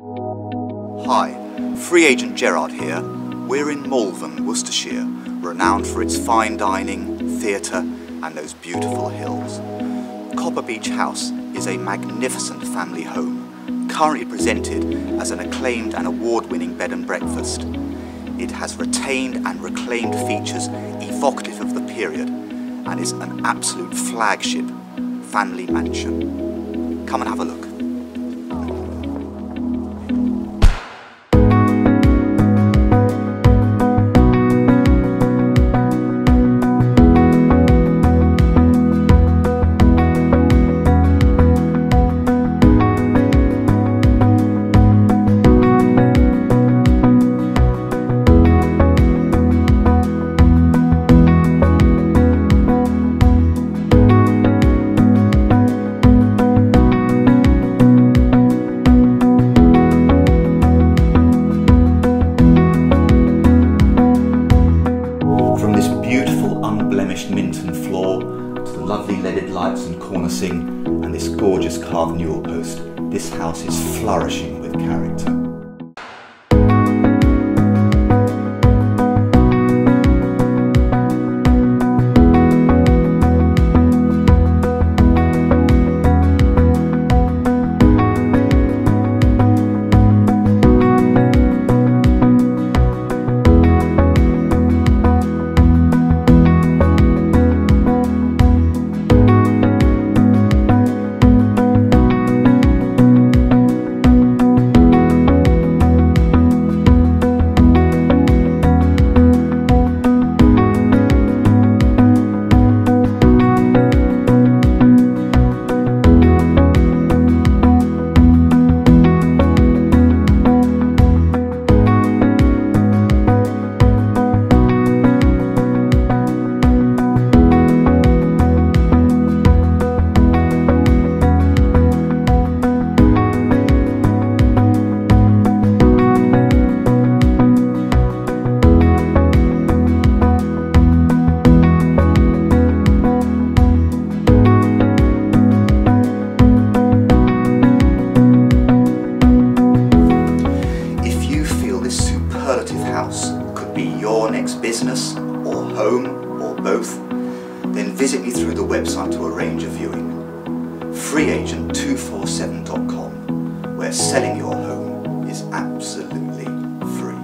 Hi, free agent Gerard here. We're in Malvern, Worcestershire, renowned for its fine dining, theatre, and those beautiful hills. Copper Beech House is a magnificent family home, currently presented as an acclaimed and award winning bed and breakfast. It has retained and reclaimed features evocative of the period and is an absolute flagship family mansion. Come and have a look. Unblemished Minton floor to the lovely leaded lights and cornicing and this gorgeous carved newel post, this house is flourishing with character. House could be your next business or home or both, then visit me through the website to arrange a viewing. freeagent247.com, where selling your home is absolutely free.